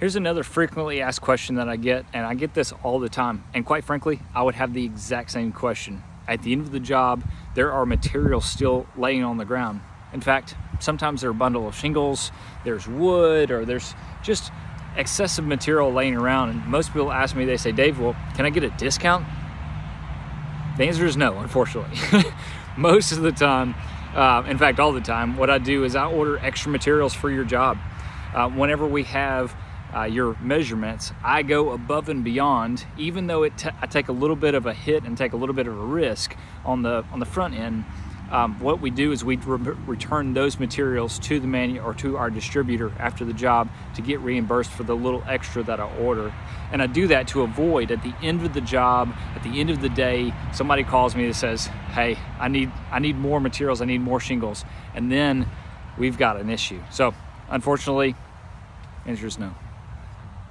Here's another frequently asked question that I get, and I get this all the time. And quite frankly, I would have the exact same question. At the end of the job, there are materials still laying on the ground. In fact, sometimes there are a bundle of shingles, there's wood, or there's just excessive material laying around. And most people ask me, they say, Dave, well, can I get a discount? The answer is no, unfortunately. most of the time, uh, in fact, all the time, what I do is I order extra materials for your job. Uh, whenever we have uh, your measurements, I go above and beyond, even though it t- I take a little bit of a hit and take a little bit of a risk on the on the front end. Um, what we do is we re- return those materials to the manu or to our distributor after the job to get reimbursed for the little extra that I order. And I do that to avoid at the end of the job, at the end of the day, somebody calls me that says, "Hey, I need I need more materials, I need more shingles," and then we've got an issue. So, unfortunately, answer is no.